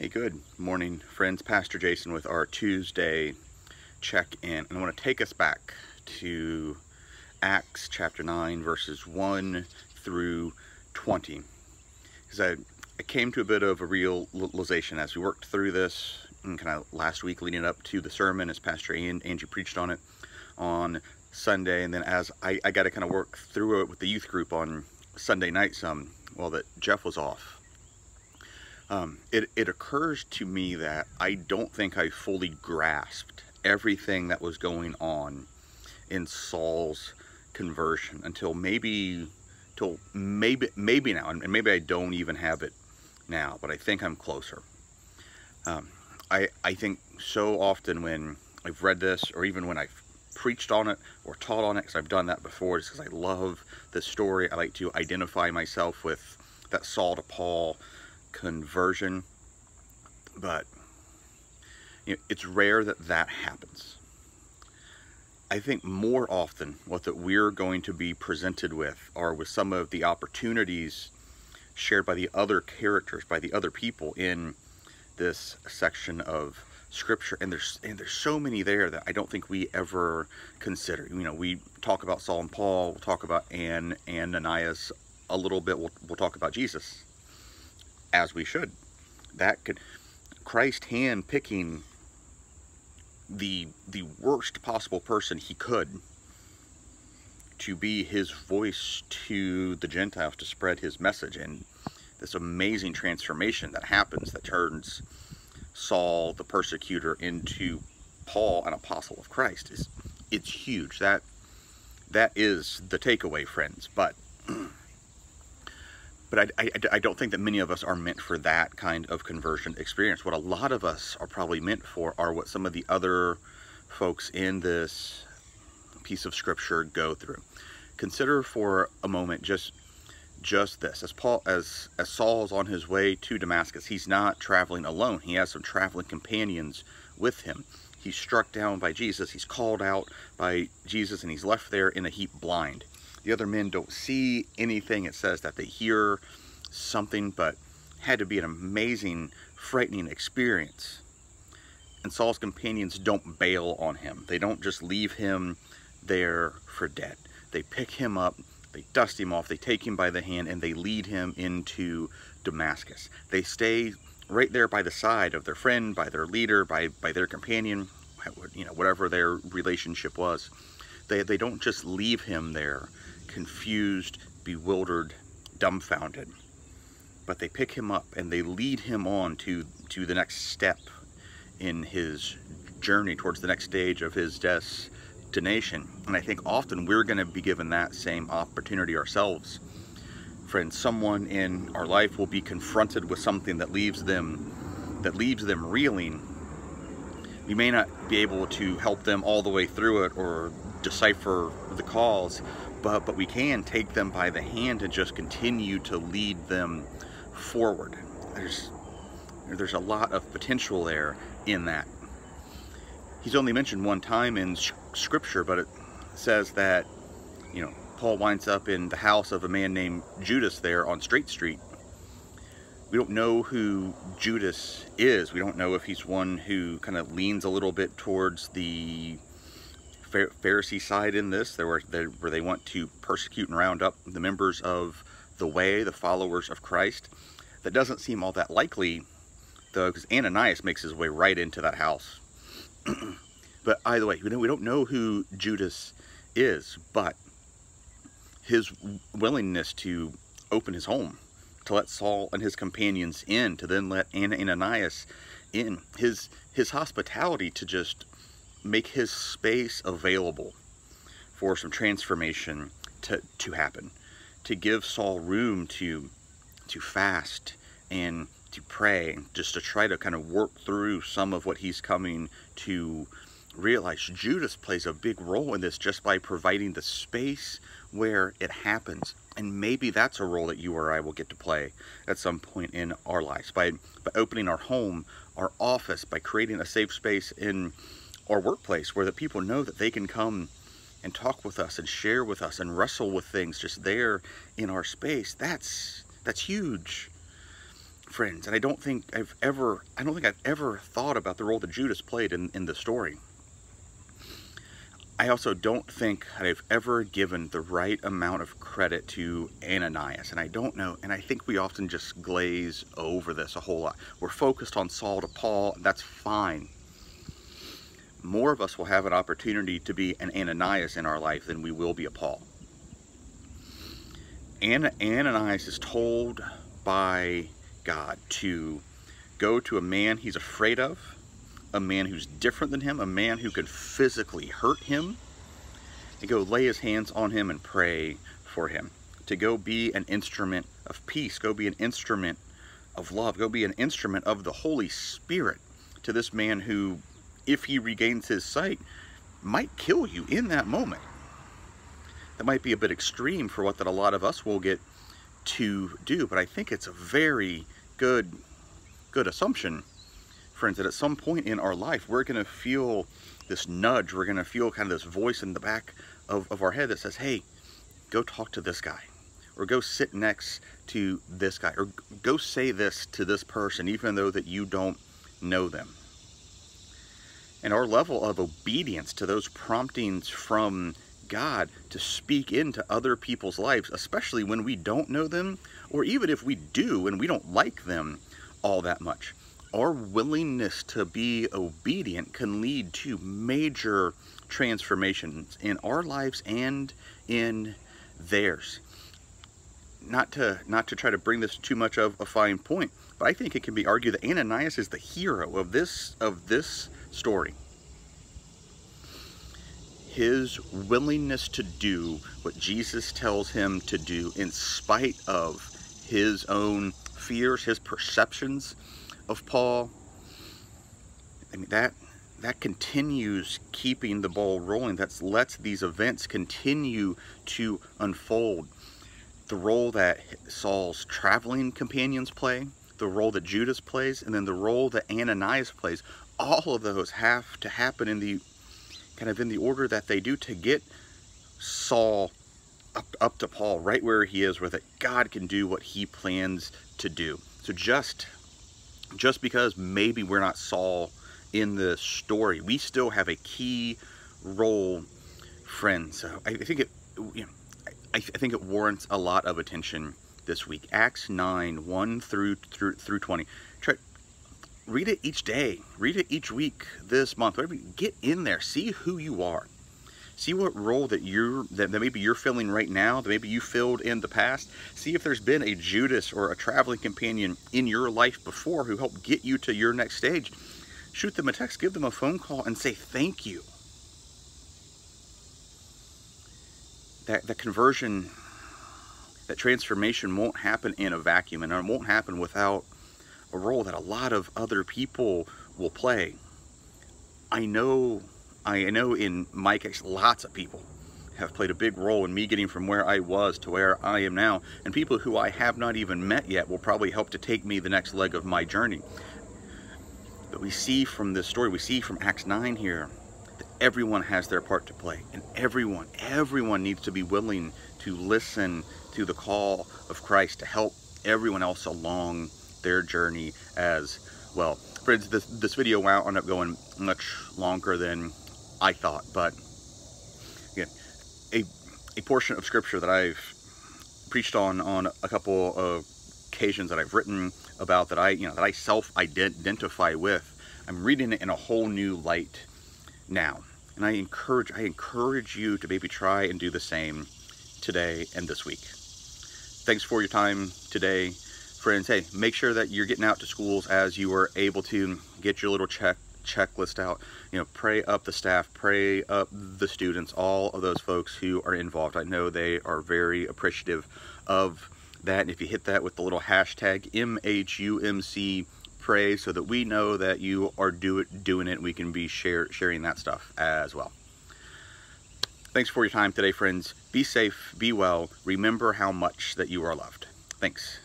Hey, good morning, friends. Pastor Jason with our Tuesday check-in. And I want to take us back to Acts chapter 9, verses 1 through 20. Because I, I came to a bit of a realization as we worked through this and kind of last week leading up to the sermon as Pastor Angie preached on it on Sunday. And then as I, I got to kind of work through it with the youth group on Sunday night some, well, that Jeff was off um, it, it occurs to me that I don't think I fully grasped everything that was going on in Saul's conversion until maybe till maybe maybe now and maybe I don't even have it now but I think I'm closer. Um, I I think so often when I've read this or even when I've preached on it or taught on it because I've done that before just because I love the story I like to identify myself with that Saul to Paul conversion, but you know, it's rare that that happens. I think more often what that we're going to be presented with are with some of the opportunities shared by the other characters, by the other people in this section of scripture and there's and there's so many there that I don't think we ever consider. You know, we talk about Saul and Paul, we'll talk about Anne and Ananias a little bit, we'll, we'll talk about Jesus as we should. That could Christ hand picking the the worst possible person he could to be his voice to the Gentiles to spread his message. And this amazing transformation that happens that turns Saul the persecutor into Paul an apostle of Christ is it's huge. That that is the takeaway friends. But but I, I, I, don't think that many of us are meant for that kind of conversion experience. What a lot of us are probably meant for are what some of the other folks in this piece of scripture go through. Consider for a moment just just this. As Paul as as Saul is on his way to Damascus, he's not traveling alone. He has some traveling companions with him. He's struck down by Jesus. He's called out by Jesus and he's left there in a heap blind. The other men don't see anything. It says that they hear something, but had to be an amazing, frightening experience. And Saul's companions don't bail on him. They don't just leave him there for dead. They pick him up, they dust him off, they take him by the hand, and they lead him into Damascus. They stay right there by the side of their friend, by their leader, by, by their companion, you know, whatever their relationship was. They, they don't just leave him there confused, bewildered, dumbfounded. But they pick him up and they lead him on to, to the next step in his journey towards the next stage of his destination. And I think often we're going to be given that same opportunity ourselves. Friends, someone in our life will be confronted with something that leaves them that leaves them reeling. We may not be able to help them all the way through it or decipher the cause, but, but we can take them by the hand and just continue to lead them forward. There's, there's a lot of potential there in that. He's only mentioned one time in scripture, but it says that, you know, Paul winds up in the house of a man named Judas there on Straight Street. We don't know who Judas is. We don't know if he's one who kind of leans a little bit towards the Pharisee side in this, they were, they, where they want to persecute and round up the members of the way, the followers of Christ. That doesn't seem all that likely, though, because Ananias makes his way right into that house. but either way, we don't know who Judas is, but his willingness to open his home, to let Saul and his companions in, to then let Ananias in, his his hospitality to just make his space available for some transformation to, to happen, to give Saul room to, to fast and to pray, just to try to kind of work through some of what he's coming to realize. Judas plays a big role in this just by providing the space where it happens. And maybe that's a role that you or I will get to play at some point in our lives by, by opening our home, our office, by creating a safe space in our workplace where the people know that they can come and talk with us and share with us and wrestle with things just there in our space. That's that's huge. friends, and I don't think I've ever, I don't think I've ever thought about the role that Judas played in, in the story. I also don't think I've ever given the right amount of credit to Ananias, and I don't know, and I think we often just glaze over this a whole lot. We're focused on Saul to Paul, that's fine. More of us will have an opportunity to be an Ananias in our life than we will be a Paul. An Ananias is told by God to go to a man he's afraid of, a man who's different than him, a man who could physically hurt him, and go lay his hands on him and pray for him. To go be an instrument of peace, go be an instrument of love, go be an instrument of the Holy Spirit to this man who, if he regains his sight, might kill you in that moment. That might be a bit extreme for what that a lot of us will get to do, but I think it's a very good, good assumption, friends, that at some point in our life, we're going to feel this nudge, we're going to feel kind of this voice in the back of, of our head that says, hey, go talk to this guy, or go sit next to this guy, or go say this to this person, even though that you don't know them. And our level of obedience to those promptings from God to speak into other people's lives, especially when we don't know them, or even if we do and we don't like them all that much. Our willingness to be obedient can lead to major transformations in our lives and in theirs. Not to not to try to bring this too much of a fine point, but I think it can be argued that Ananias is the hero of this of this story his willingness to do what Jesus tells him to do in spite of his own fears, his perceptions of Paul. I mean, that that continues keeping the ball rolling. That lets these events continue to unfold. The role that Saul's traveling companions play, the role that Judas plays, and then the role that Ananias plays, all of those have to happen in the kind of in the order that they do to get Saul up, up to Paul, right where he is, where that God can do what he plans to do. So just, just because maybe we're not Saul in the story, we still have a key role, friends. So I, I think it, you know, I, I think it warrants a lot of attention this week. Acts 9, 1 through through, through 20. Try, read it each day. Read it each week this month. Get in there. See who you are. See what role that you're that, that maybe you're filling right now, that maybe you filled in the past. See if there's been a Judas or a traveling companion in your life before who helped get you to your next stage. Shoot them a text, give them a phone call, and say thank you. That that conversion, that transformation won't happen in a vacuum, and it won't happen without a role that a lot of other people will play. I know, I know in my case, lots of people have played a big role in me getting from where I was to where I am now. And people who I have not even met yet will probably help to take me the next leg of my journey. But we see from this story, we see from Acts 9 here, everyone has their part to play. And everyone, everyone needs to be willing to listen to the call of Christ to help everyone else along their journey as well. Friends, this, this video wound up going much longer than I thought, but again, a, a portion of scripture that I've preached on on a couple of occasions that I've written about that I, you know, that I self-identify with, I'm reading it in a whole new light now. And I encourage, I encourage you to maybe try and do the same today and this week. Thanks for your time today friends, hey, make sure that you're getting out to schools as you are able to get your little check checklist out. You know, pray up the staff, pray up the students, all of those folks who are involved. I know they are very appreciative of that. And if you hit that with the little hashtag MHUMC pray so that we know that you are do it, doing it, we can be share, sharing that stuff as well. Thanks for your time today, friends. Be safe, be well. Remember how much that you are loved. Thanks.